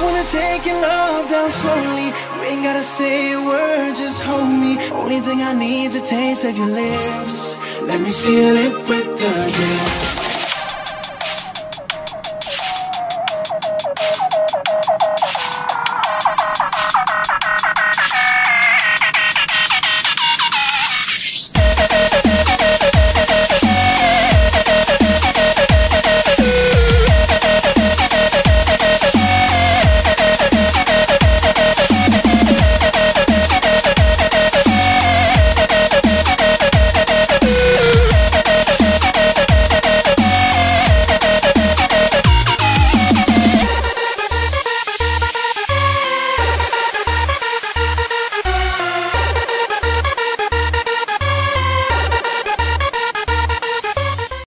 just wanna take your love down slowly. You ain't gotta say a word, just hold me. Only thing I need's a taste of your lips. Let me seal it with a kiss.